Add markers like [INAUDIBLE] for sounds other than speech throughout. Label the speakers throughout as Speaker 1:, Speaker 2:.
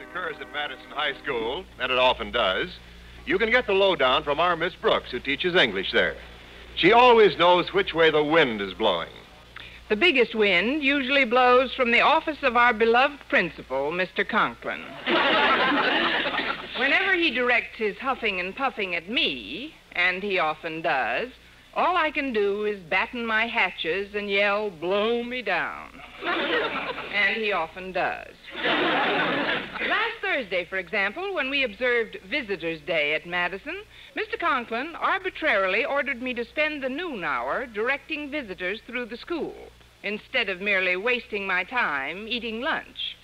Speaker 1: occurs at Madison High School, and it often does, you can get the lowdown from our Miss Brooks, who teaches English there. She always knows which way the wind is blowing.
Speaker 2: The biggest wind usually blows from the office of our beloved principal, Mr. Conklin. Whenever he directs his huffing and puffing at me, and he often does, all I can do is batten my hatches and yell, blow me down. And he often does. Last Thursday, for example, when we observed Visitors' Day at Madison, Mr. Conklin arbitrarily ordered me to spend the noon hour directing visitors through the school instead of merely wasting my time eating lunch.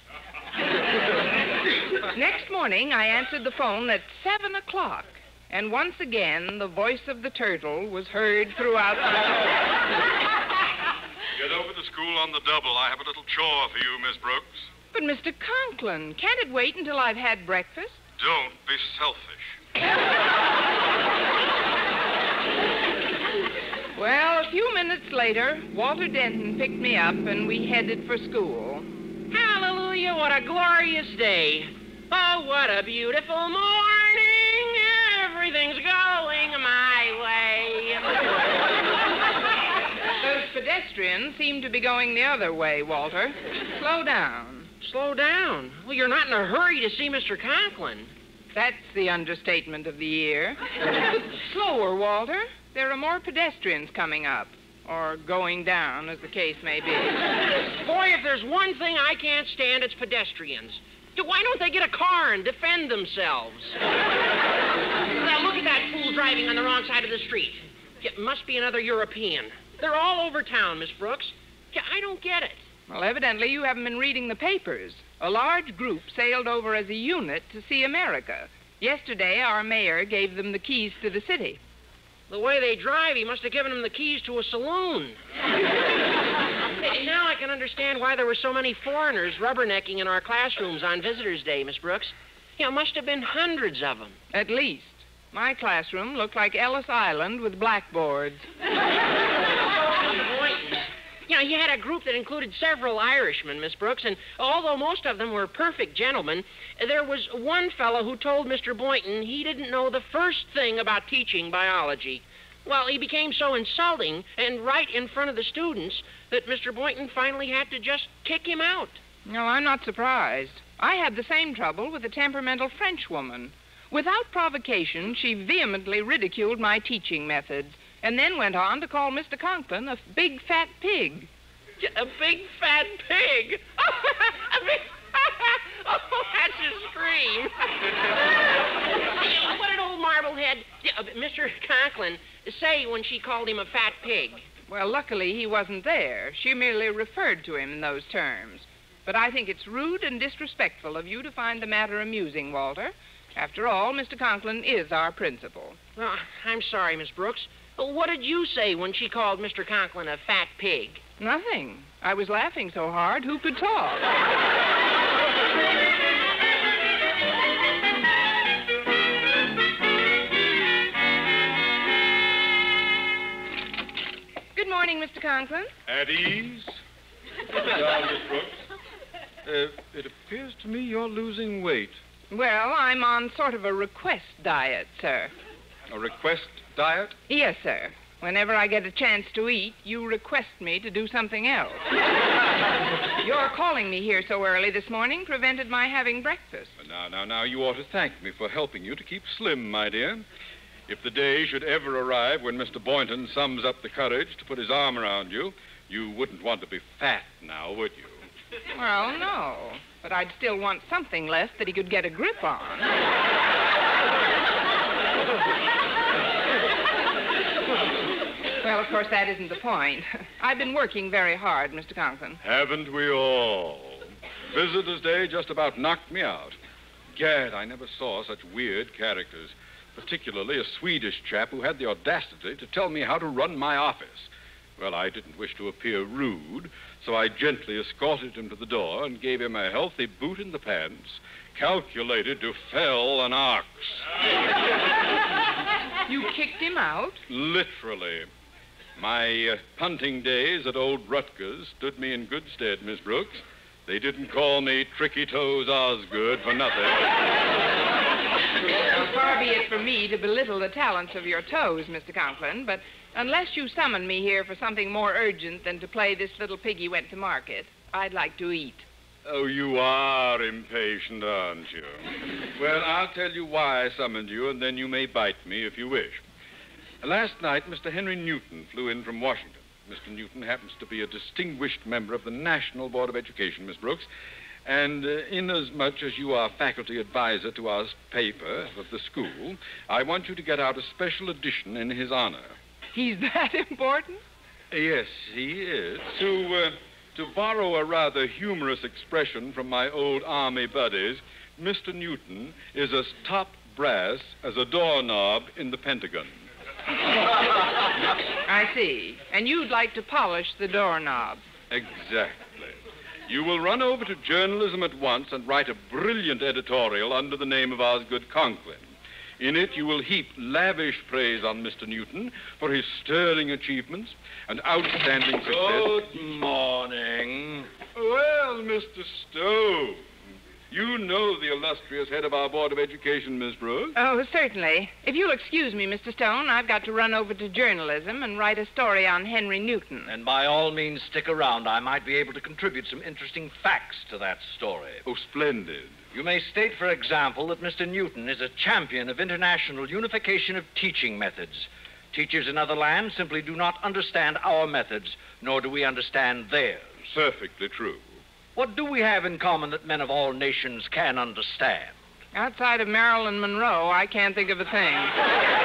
Speaker 2: Next morning, I answered the phone at 7 o'clock, and once again the voice of the turtle was heard throughout the
Speaker 3: school on the double. I have a little chore for you, Miss Brooks.
Speaker 2: But, Mr. Conklin, can't it wait until I've had breakfast?
Speaker 3: Don't be selfish.
Speaker 2: Well, a few minutes later, Walter Denton picked me up and we headed for school.
Speaker 4: Hallelujah, what a glorious day. Oh, what a beautiful morning. Everything's going my way.
Speaker 2: Those pedestrians seem to be going the other way, Walter. Slow down.
Speaker 4: Slow down. Well, you're not in a hurry to see Mr. Conklin.
Speaker 2: That's the understatement of the year. [LAUGHS] Slower, Walter. There are more pedestrians coming up. Or going down, as the case may be.
Speaker 4: Boy, if there's one thing I can't stand, it's pedestrians. Why don't they get a car and defend themselves? now, look at that fool driving on the wrong side of the street. It must be another European. They're all over town, Miss Brooks. I don't get it.
Speaker 2: Well, evidently you haven't been reading the papers. A large group sailed over as a unit to see America. Yesterday, our mayor gave them the keys to the city.
Speaker 4: The way they drive, he must have given them the keys to a saloon. now I can understand why there were so many foreigners rubbernecking in our classrooms on Visitors' Day, Miss Brooks. You know, must have been hundreds of them.
Speaker 2: At least. My classroom looked like Ellis Island with blackboards.
Speaker 4: You he had a group that included several Irishmen, Miss Brooks, and although most of them were perfect gentlemen, there was one fellow who told Mr. Boynton he didn't know the first thing about teaching biology. Well, he became so insulting and right in front of the students that Mr. Boynton finally had to just kick him out.
Speaker 2: No, I'm not surprised. I had the same trouble with a temperamental Frenchwoman. Without provocation, she vehemently ridiculed my teaching methods and then went on to call Mr. Conklin a big fat pig.
Speaker 4: A big fat pig? [LAUGHS] a big... [LAUGHS] oh, that's a scream. [LAUGHS] what did old Marblehead, uh, Mr. Conklin, say when she called him a fat pig?
Speaker 2: Well, luckily he wasn't there. She merely referred to him in those terms. But I think it's rude and disrespectful of you to find the matter amusing, Walter. After all, Mr. Conklin is our principal.
Speaker 4: Well, I'm sorry, Miss Brooks. What did you say when she called Mr. Conklin a fat pig?
Speaker 2: Nothing. I was laughing so hard, who could talk? Good morning, Mr. Conklin.
Speaker 3: At ease. Sit down, Miss Brooks.
Speaker 5: Uh, it appears to me you're losing weight.
Speaker 2: Well, I'm on sort of a request diet, sir.
Speaker 5: A request diet?
Speaker 2: Yes, sir. Whenever I get a chance to eat, you request me to do something else. [LAUGHS] Your calling me here so early this morning prevented my having breakfast.
Speaker 5: Now, now, now, you ought to thank me for helping you to keep slim, my dear. If the day should ever arrive when Mr. Boynton sums up the courage to put his arm around you, you wouldn't want to be fat now, would you?
Speaker 2: Well, no. But I'd still want something left that he could get a grip on. [LAUGHS] well, of course, that isn't the point. [LAUGHS] I've been working very hard, Mr. Conklin.
Speaker 5: Haven't we all? Visitor's Day just about knocked me out. Gad, I never saw such weird characters, particularly a Swedish chap who had the audacity to tell me how to run my office. Well, I didn't wish to appear rude, so I gently escorted him to the door and gave him a healthy boot in the pants, calculated to fell an ox. [LAUGHS]
Speaker 2: You kicked him out?
Speaker 5: Literally. My uh, punting days at old Rutgers stood me in good stead, Miss Brooks. They didn't call me Tricky Toes Osgood for nothing.
Speaker 2: Now, far be it from me to belittle the talents of your toes, Mr. Conklin, but unless you summon me here for something more urgent than to play this little piggy went to market, I'd like to eat.
Speaker 5: Oh, you are impatient, aren't you? Well, I'll tell you why I summoned you, and then you may bite me if you wish. Last night, Mr. Henry Newton flew in from Washington. Mr. Newton happens to be a distinguished member of the National Board of Education, Miss Brooks. And uh, inasmuch as you are faculty advisor to our paper of the school, I want you to get out a special edition in his honor.
Speaker 2: He's that [LAUGHS] important?
Speaker 5: Yes, he is. To, uh, to borrow a rather humorous expression from my old army buddies, Mr. Newton is as top brass as a doorknob in the Pentagon.
Speaker 2: I see. And you'd like to polish the doorknob.
Speaker 5: Exactly. You will run over to journalism at once and write a brilliant editorial under the name of Osgood Conklin. In it, you will heap lavish praise on Mr. Newton for his sterling achievements and outstanding success.
Speaker 6: Good morning.
Speaker 5: Well, Mr. Stone, you know the illustrious head of our Board of Education, Miss Brooks.
Speaker 2: Oh, certainly. If you'll excuse me, Mr. Stone, I've got to run over to journalism and write a story on Henry Newton.
Speaker 6: And by all means, stick around. I might be able to contribute some interesting facts to that story.
Speaker 5: Oh, splendid.
Speaker 6: You may state, for example, that Mr. Newton is a champion of international unification of teaching methods. Teachers in other lands simply do not understand our methods, nor do we understand theirs.
Speaker 5: Perfectly true.
Speaker 6: What do we have in common that men of all nations can understand?
Speaker 2: Outside of Marilyn Monroe, I can't think of a thing. [LAUGHS]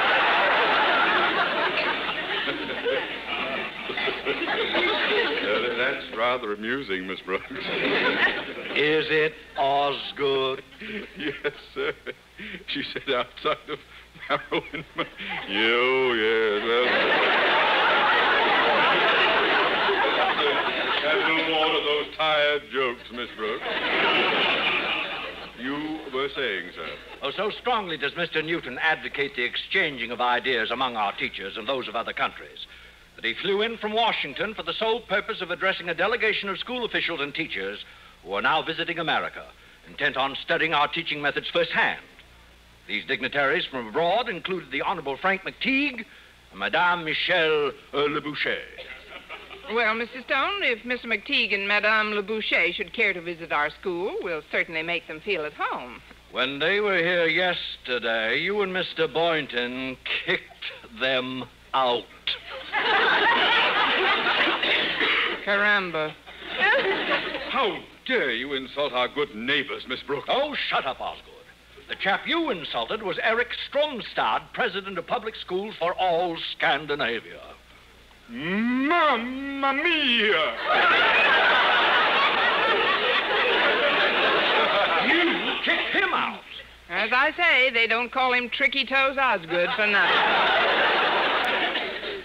Speaker 5: Uh, that's rather amusing, Miss Brooks.
Speaker 6: Is it Osgood?
Speaker 5: yes, sir. She said outside of Marilyn. Monroe. [LAUGHS] You, yes. Well, have no more of those tired jokes, Miss Brooks. You were saying, sir.
Speaker 6: Oh, so strongly does Mr. Newton advocate the exchanging of ideas among our teachers and those of other countries that he flew in from Washington for the sole purpose of addressing a delegation of school officials and teachers who are now visiting America, intent on studying our teaching methods firsthand. These dignitaries from abroad included the Honorable Frank McTeague and Madame Michelle uh, Le Boucher.
Speaker 2: Well, Mr. Stone, if Mr. McTeague and Madame Le Boucher should care to visit our school, we'll certainly make them feel at home.
Speaker 6: When they were here yesterday, you and Mr. Boynton kicked them out.
Speaker 2: Caramba.
Speaker 5: How dare you insult our good neighbors, Miss Brooks?
Speaker 6: Oh, shut up, Osgood. The chap you insulted was Eric Stromstad, president of public schools for all Scandinavia.
Speaker 5: Mamma mia!
Speaker 6: You kicked him out.
Speaker 2: As I say, they don't call him Tricky Toes Osgood for nothing.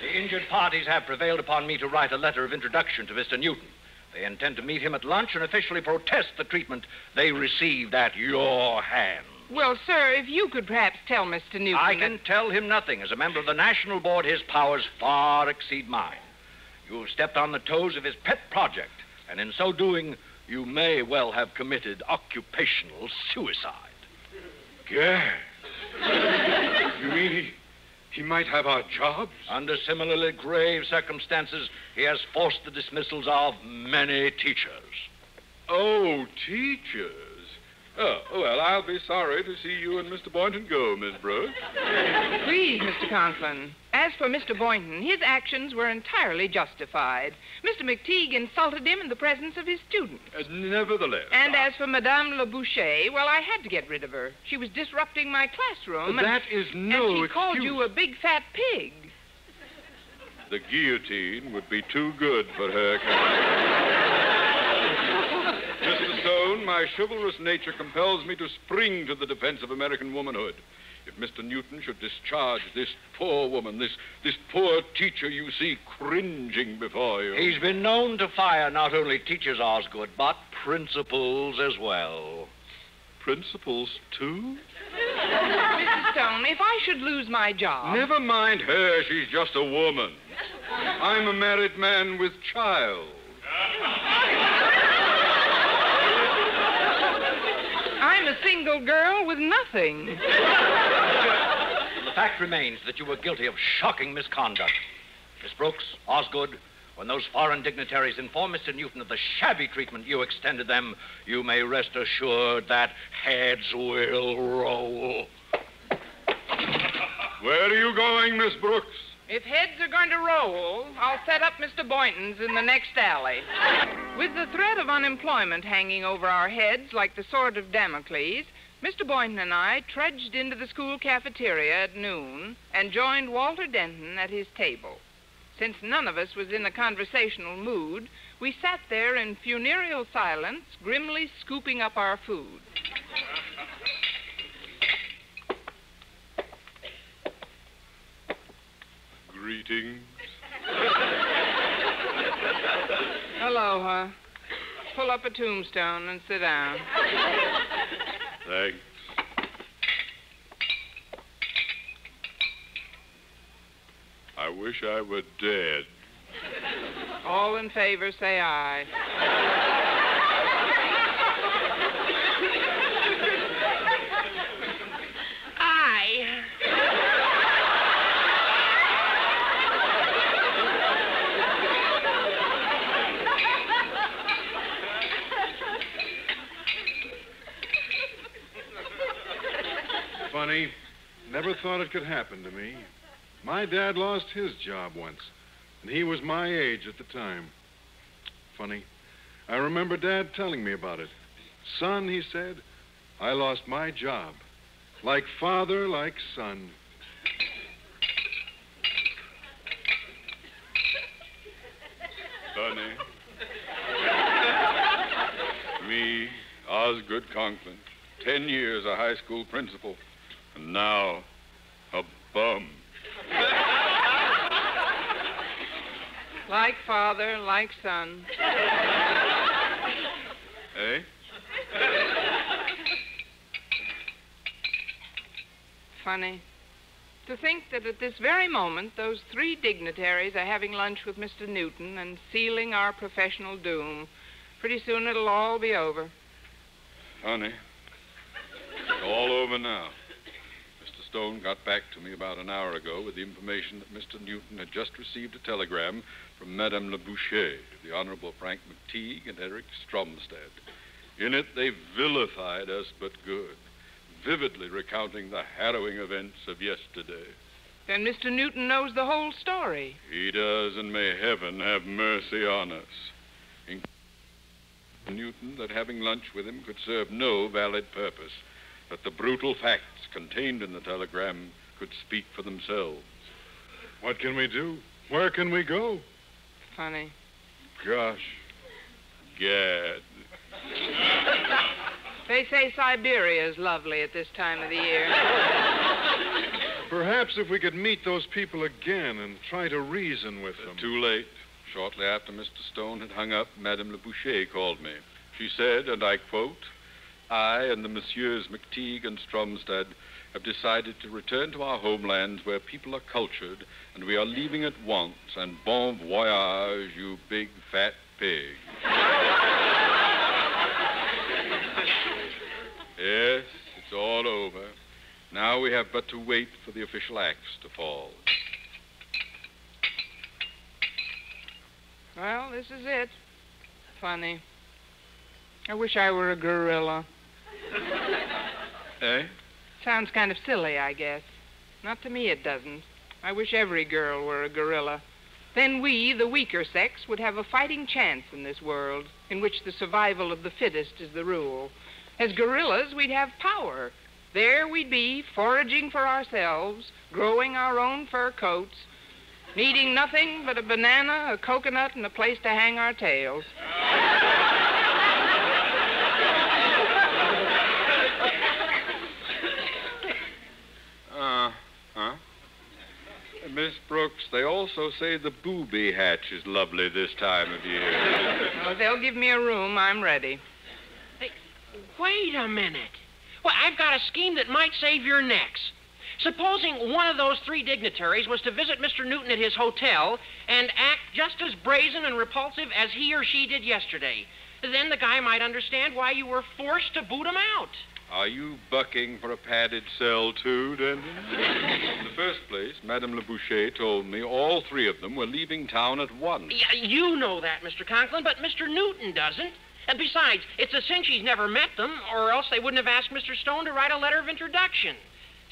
Speaker 6: The injured parties have prevailed upon me to write a letter of introduction to Mr. Newton. They intend to meet him at lunch and officially protest the treatment they received at your hands.
Speaker 2: Well, sir, if you could perhaps tell Mr. Newton.
Speaker 6: I
Speaker 2: that-
Speaker 6: can tell him nothing. As a member of the National Board, his powers far exceed mine. You've stepped on the toes of his pet project, and in so doing, you may well have committed occupational suicide.
Speaker 5: Gad. You mean he, he might have our jobs?
Speaker 6: Under similarly grave circumstances, he has forced the dismissals of many teachers.
Speaker 5: Oh, teachers. Oh, well, I'll be sorry to see you and Mr. Boynton go, Miss Brooks.
Speaker 2: Please, Mr. Conklin. As for Mr. Boynton, his actions were entirely justified. Mr. McTeague insulted him in the presence of his students.
Speaker 5: Uh, nevertheless.
Speaker 2: And as for Madame Le Boucher, well, I had to get rid of her. She was disrupting my classroom. and-
Speaker 5: That is no
Speaker 2: and she called you a big fat pig.
Speaker 5: The guillotine would be too good for her kind. Mr. Stone, my chivalrous nature compels me to spring to the defense of American womanhood. If Mr. Newton should discharge this poor woman, this, this poor teacher you see cringing before you.
Speaker 6: He's been known to fire not only teachers, Osgood, but principals as well.
Speaker 5: Principals, too?
Speaker 2: Mrs. Stone, if I should lose my job.
Speaker 5: Never mind her. She's just a woman. I'm a married man with child. [LAUGHS]
Speaker 2: single girl with nothing. [LAUGHS]
Speaker 6: The fact remains that you were guilty of shocking misconduct. Miss Brooks, Osgood, when those foreign dignitaries inform Mr. Newton of the shabby treatment you extended them, you may rest assured that heads will roll.
Speaker 5: Where are you going, Miss Brooks?
Speaker 2: If heads are going to roll, I'll set up Mr. Boynton's in the next alley. With the threat of unemployment hanging over our heads like the sword of Damocles, Mr. Boynton and I trudged into the school cafeteria at noon and joined Walter Denton at his table. Since none of us was in a conversational mood, we sat there in funereal silence, grimly scooping up our food.
Speaker 5: Greetings. [LAUGHS]
Speaker 2: Aloha. Pull up a tombstone and sit down.
Speaker 5: Thanks. I wish I were dead.
Speaker 2: All in favor, say aye.
Speaker 7: Funny. Never thought it could happen to me. My dad lost his job once, and he was my age at the time. Funny. I remember Dad telling me about it. Son, he said, I lost my job. Like father, like son.
Speaker 5: Sonny. [LAUGHS] Me, Osgood Conklin. Ten years a high school principal. And now, a bum. [LAUGHS]
Speaker 2: Like father, like son.
Speaker 5: Eh?
Speaker 2: Funny. To think that at this very moment, those three dignitaries are having lunch with Mr. Newton and sealing our professional doom. Pretty soon it'll all be over.
Speaker 5: Honey, it's all over now. Stone got back to me about an hour ago with the information that Mr. Newton had just received a telegram from Madame Le Boucher, the Honorable Frank McTeague, and Eric Stromstad. In it, they vilified us but good, vividly recounting the harrowing events of yesterday.
Speaker 2: Then Mr. Newton knows the whole story.
Speaker 5: He does, and may heaven have mercy on us. In- Newton that having lunch with him could serve no valid purpose, that the brutal facts contained in the telegram could speak for themselves.
Speaker 7: What can we do? Where can we go?
Speaker 2: Funny.
Speaker 5: Gosh, gad.
Speaker 2: They say Siberia is lovely at this time of the year.
Speaker 7: Perhaps if we could meet those people again and try to reason with them.
Speaker 5: Too late. Shortly after Mr. Stone had hung up, Madame Le Boucher called me. She said, and I quote, I and the Messieurs McTeague and Stromstad have decided to return to our homelands where people are cultured, and we are leaving at once. And bon voyage, you big fat pig. yes, it's all over. Now we have but to wait for the official axe to fall.
Speaker 2: Well, this is it. Funny. I wish I were a gorilla. [LAUGHS]
Speaker 5: Eh?
Speaker 2: Sounds kind of silly, I guess. Not to me, it doesn't. I wish every girl were a gorilla. Then we, the weaker sex, would have a fighting chance in this world, in which the survival of the fittest is the rule. As gorillas, we'd have power. There we'd be, foraging for ourselves, growing our own fur coats, needing nothing but a banana, a coconut, and a place to hang our tails.
Speaker 5: Uh huh. Miss Brooks, they also say the booby hatch is lovely this time of year.
Speaker 2: Well, they'll give me a room, I'm ready.
Speaker 4: Wait a minute. Well, I've got a scheme that might save your necks. Supposing one of those three dignitaries was to visit Mr. Newton at his hotel and act just as brazen and repulsive as he or she did yesterday. Then the guy might understand why you were forced to boot him out.
Speaker 5: Are you bucking for a padded cell, too, Denton? In the first place, Madame Le Boucher told me all three of them were leaving town at once.
Speaker 4: Yeah, you know that, Mr. Conklin, but Mr. Newton doesn't. And besides, it's a cinch he's never met them, or else they wouldn't have asked Mr. Stone to write a letter of introduction.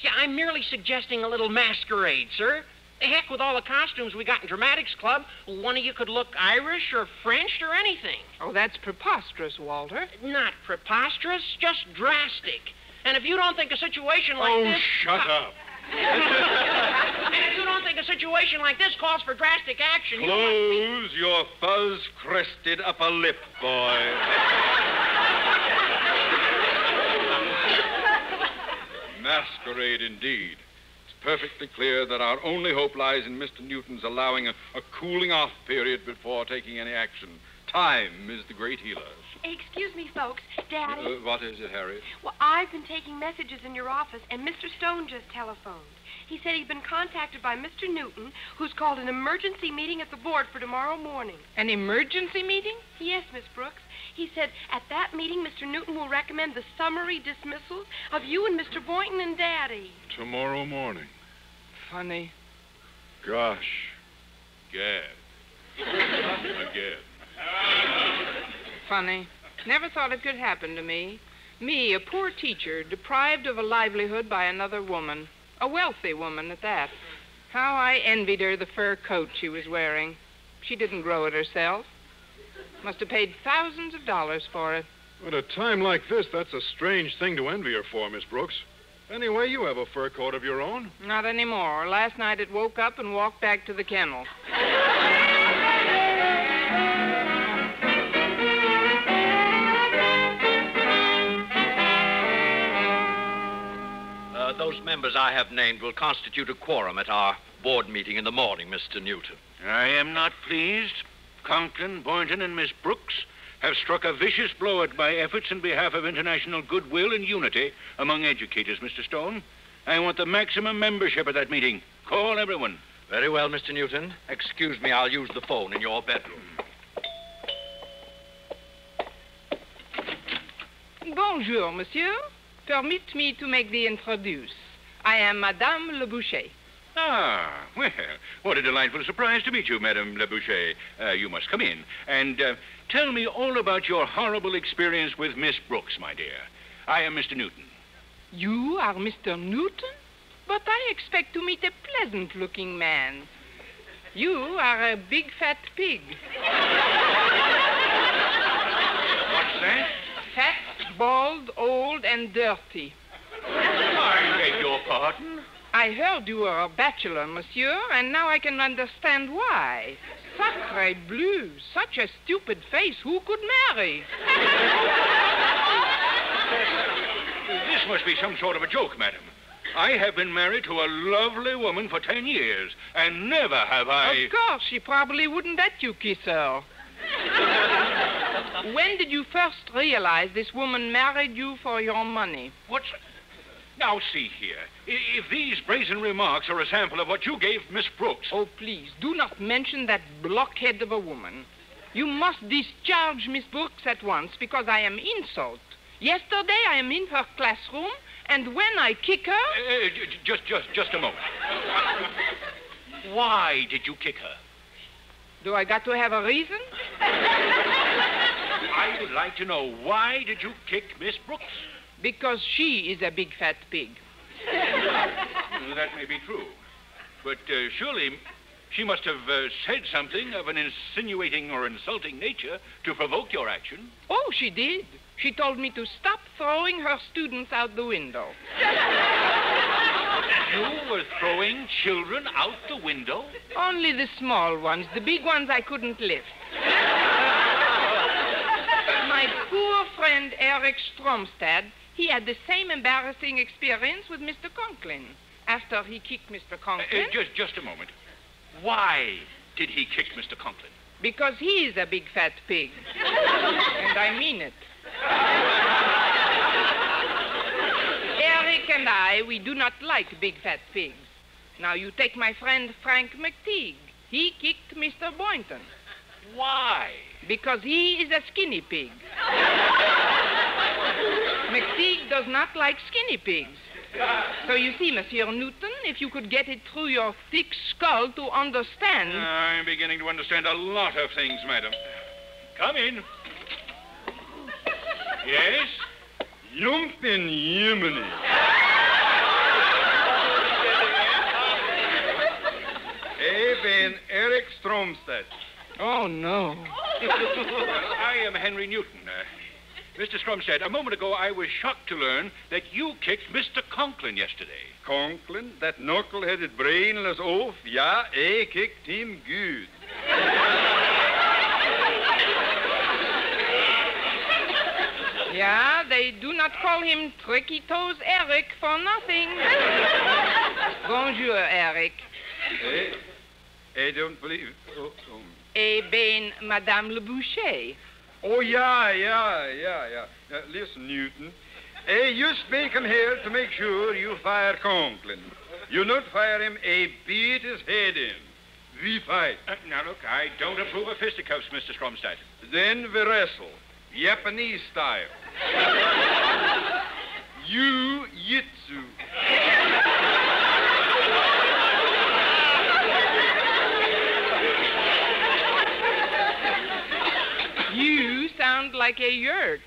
Speaker 4: Yeah, I'm merely suggesting a little masquerade, sir. The heck with all the costumes we got in Dramatics Club. One of you could look Irish or French or anything.
Speaker 2: Oh, that's preposterous, Walter.
Speaker 4: Not preposterous, just drastic. And if you don't think a situation like
Speaker 7: oh,
Speaker 4: this.
Speaker 7: Oh, shut up. [LAUGHS]
Speaker 4: and if you don't think a situation like this calls for drastic action, you
Speaker 5: Close your fuzz crested upper lip, boy. [LAUGHS] Masquerade indeed. It's perfectly clear that our only hope lies in Mr. Newton's allowing a, a cooling off period before taking any action. Time is the great healer.
Speaker 8: Excuse me, folks. Daddy.
Speaker 5: Uh, what is it, Harriet?
Speaker 8: Well, I've been taking messages in your office, and Mr. Stone just telephoned. He said he'd been contacted by Mr. Newton, who's called an emergency meeting at the board for tomorrow morning.
Speaker 2: An emergency meeting?
Speaker 8: Yes, Miss Brooks. He said at that meeting, Mr. Newton will recommend the summary dismissal of you and Mr. Boynton and Daddy.
Speaker 7: Tomorrow morning.
Speaker 2: Funny.
Speaker 7: Gosh.
Speaker 5: Gad. Again.
Speaker 2: Funny. Never thought it could happen to me. Me, a poor teacher, deprived of a livelihood by another woman. A wealthy woman at that. How I envied her the fur coat she was wearing. She didn't grow it herself. Must have paid thousands of dollars for it.
Speaker 7: At a time like this, that's a strange thing to envy her for, Miss Brooks. Anyway, you have a fur coat of your own.
Speaker 2: Not anymore. Last night it woke up and walked back to the kennel.
Speaker 6: Uh, those members I have named will constitute a quorum at our board meeting in the morning, Mr. Newton.
Speaker 9: I am not pleased. Conklin, Boynton, and Miss Brooks have struck a vicious blow at my efforts in behalf of international goodwill and unity among educators, Mr. Stone. I want the maximum membership at that meeting. Call everyone.
Speaker 6: Very well, Mr. Newton. Excuse me, I'll use the phone in your bedroom.
Speaker 2: Bonjour, monsieur. Permit me to make the introduce. I am Madame Le Boucher.
Speaker 9: Ah, well, what a delightful surprise to meet you, Madame Le Boucher. Uh, you must come in. And uh, tell me all about your horrible experience with Miss Brooks, my dear. I am Mr. Newton.
Speaker 2: You are Mr. Newton? But I expect to meet a pleasant looking man. You are a big fat pig.
Speaker 9: What's that?
Speaker 2: Fat, bald, old, and dirty.
Speaker 9: I beg your pardon.
Speaker 2: I heard you were a bachelor, monsieur, and now I can understand why. Sacre bleu, such a stupid face, who could marry?
Speaker 9: This must be some sort of a joke, madam. I have been married to a lovely woman for ten years, and never have I.
Speaker 2: Of course, she probably wouldn't let you kiss her. when did you first realize this woman married you for your money?
Speaker 9: What's. Now, see here. I- If these brazen remarks are a sample of what you gave Miss Brooks.
Speaker 2: Oh, please, do not mention that blockhead of a woman. You must discharge Miss Brooks at once because I am insult. Yesterday I am in her classroom, and when I kick her,
Speaker 9: Uh, j- j- just, just, just a moment. Why did you kick her?
Speaker 2: do I got to have a reason?
Speaker 9: I would like to know why did you kick Miss Brooks?
Speaker 2: Because she is a big fat pig.
Speaker 9: That may be true, but uh, surely she must have uh, said something of an insinuating or insulting nature to provoke your action.
Speaker 2: Oh, she did. She told me to stop throwing her students out the window.
Speaker 9: You were throwing children out the window?
Speaker 2: Only the small ones. The big ones I couldn't lift. [LAUGHS] My poor friend Eric Stromstad, he had the same embarrassing experience with Mr. Conklin. After he kicked Mr.
Speaker 9: Uh,
Speaker 2: Conklin,
Speaker 9: uh, just, just a moment. Why did he kick Mr. Conklin?
Speaker 2: because he's a big fat pig. [LAUGHS] and I mean it. Eric and and I, we do not like big fat pigs. Now, you take my friend Frank McTeague. He kicked Mr. Boynton.
Speaker 6: Why?
Speaker 2: Because he is a skinny pig. [LAUGHS] McTeague does not like skinny pigs. So you see, Monsieur Newton, if you could get it through your thick skull to understand.
Speaker 9: I'm beginning to understand a lot of things, madam. Come in. Yes?
Speaker 7: Yumpin Yemeni.
Speaker 5: Ik ben Eric Stromstad.
Speaker 2: Oh, no.
Speaker 9: I am Henry Newton. Mr. Stromstad, a moment ago I was shocked to learn that you kicked Mr. Conklin yesterday.
Speaker 5: Conklin, that knuckle-headed brainless oaf, ja, ik kicked him good.
Speaker 2: Yeah, they do not call him Tricky Toes Eric for nothing. Bonjour, Eric.
Speaker 5: Eh, I don't believe... Oh, oh.
Speaker 2: Eh bien, Madame Le Boucher.
Speaker 5: Oh ja, ja, ja, ja. Uh, listen, Newton. I just make him here to make sure you fire Conklin. You not fire him, I beat his head in. We fight.
Speaker 9: Uh, now, look, I don't approve of fisticuffs, Mr. Stromstad.
Speaker 5: Then we wrestle. Japanese style. [LAUGHS] you jitsu.
Speaker 2: You sound like a yerk.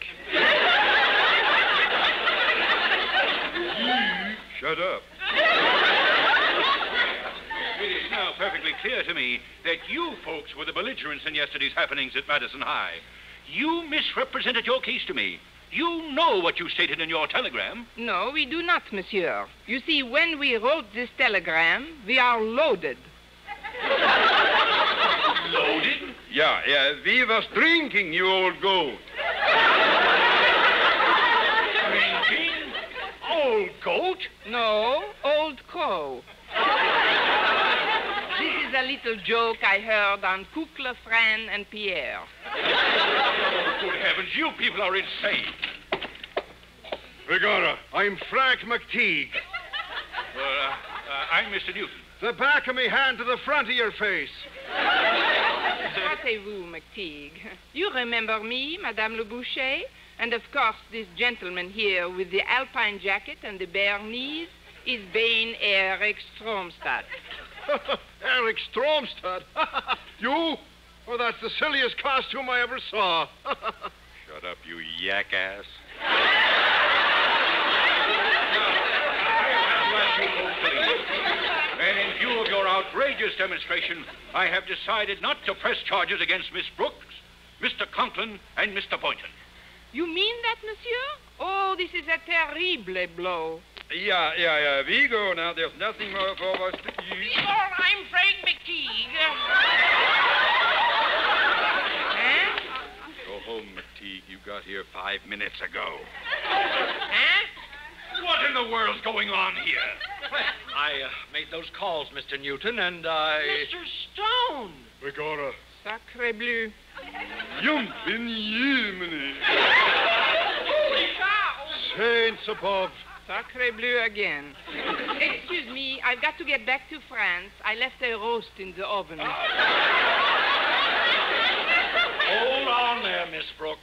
Speaker 5: Shut up.
Speaker 9: It is now perfectly clear to me that you folks were the belligerents in yesterday's happenings at Madison High. You misrepresented your case to me. You know what you stated in your telegram.
Speaker 2: No, we do not, monsieur. You see, when we wrote this telegram, we are loaded.
Speaker 9: Loaded?
Speaker 5: Yeah, yeah, we was drinking, you old goat.
Speaker 9: Drinking? Old goat?
Speaker 2: No, old crow. this is a little joke I heard on Kukla, Fran, and Pierre.
Speaker 9: Good heavens, you people are insane.
Speaker 7: Begorra, I'm Frank McTeague.
Speaker 9: Well, uh, uh, I'm Mr. Newton.
Speaker 7: The back of me hand to the front of your face.
Speaker 2: Rappelez-vous, McTeague. [LAUGHS] You remember me, Madame Le Boucher? And of course, this gentleman here with the alpine jacket and the bare knees is Bain Eric Stromstad. [LAUGHS]
Speaker 7: Eric Stromstad. [LAUGHS] you? Oh, that's the silliest costume I ever saw.
Speaker 5: Shut up, you yak ass.
Speaker 9: And in view of your outrageous demonstration, I have decided not to press charges against Miss Brooks, Mr. Conklin, and Mr. Boynton.
Speaker 2: You mean that, monsieur? Oh, this is a terrible blow.
Speaker 5: Yeah, yeah, yeah. We go now. There's nothing more for us to eat.
Speaker 4: I'm Frank McTeague.
Speaker 2: Huh?
Speaker 5: Go home, McTeague. You got here five minutes ago.
Speaker 4: Huh?
Speaker 9: What in the world's going on here?
Speaker 6: I uh, made those calls, Mr. Newton, and I.
Speaker 4: Mr. Stone.
Speaker 7: Begorra.
Speaker 2: Sacre bleu.
Speaker 7: Yumpin Yemeni.
Speaker 4: Holy cow.
Speaker 7: Saints above.
Speaker 2: Sacre bleu again. Excuse me, I've got to get back to France. I left a roast in the oven.
Speaker 6: Hold on there, Miss Brooks.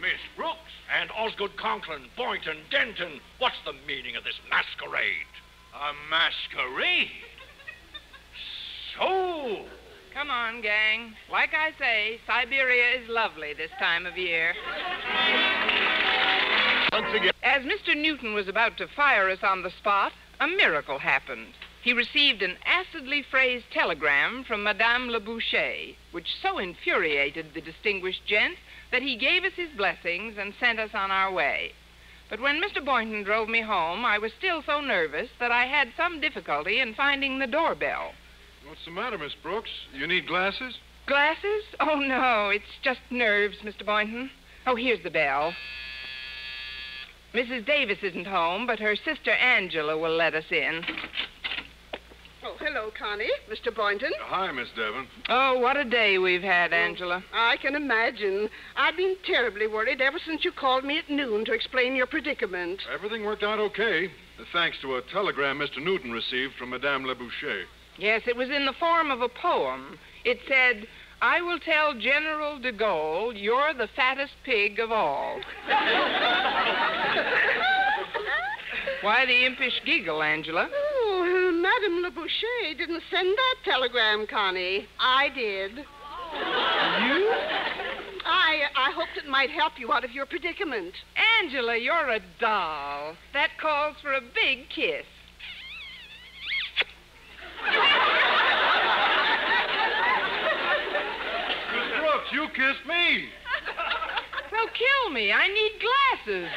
Speaker 9: Miss Brooks?
Speaker 6: And Osgood Conklin, Boynton, Denton. What's the meaning of this masquerade?
Speaker 9: A masquerade? So,
Speaker 2: Come on, gang. Like I say, Siberia is lovely this time of year.
Speaker 1: Once again.
Speaker 2: As Mr. Newton was about to fire us on the spot, a miracle happened. He received an acidly phrased telegram from Madame Le Boucher, which so infuriated the distinguished gent that he gave us his blessings and sent us on our way. But when Mr. Boynton drove me home, I was still so nervous that I had some difficulty in finding the doorbell.
Speaker 7: What's the matter, Miss Brooks? You need glasses?
Speaker 2: Glasses? Oh, no, it's just nerves, Mr. Boynton. Oh, here's the bell. Mrs. Davis isn't home, but her sister Angela will let us in.
Speaker 10: Oh, hello, Connie. Mr. Boynton.
Speaker 7: Uh, hi, Miss Devon.
Speaker 2: Oh, what a day we've had, Angela.
Speaker 10: Mm, I can imagine. I've been terribly worried ever since you called me at noon to explain your predicament.
Speaker 7: Everything worked out okay. Uh, thanks to a telegram Mr. Newton received from Madame Le Boucher.
Speaker 2: Yes, it was in the form of a poem. It said, I will tell General de Gaulle you're the fattest pig of all. [LAUGHS] Why the impish giggle, Angela?
Speaker 10: Madame Le Boucher didn't send that telegram, Connie. I did.
Speaker 2: You?
Speaker 10: I I hoped it might help you out of your predicament.
Speaker 2: Angela, you're a doll. That calls for a big kiss.
Speaker 7: Miss Brooks, you kissed me.
Speaker 2: Well, kill me. I need glasses.